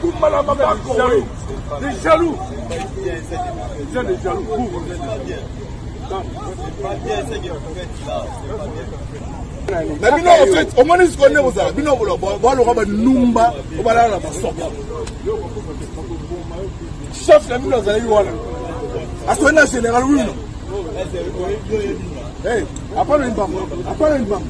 Kumbalama bako, des jaloux, des jaloux, des jaloux, na bino omoni siko nde bozala bino baloka banumba obalala na basoko chef na bino azalaki wana asoki na général wino apana limbambo apana limbambo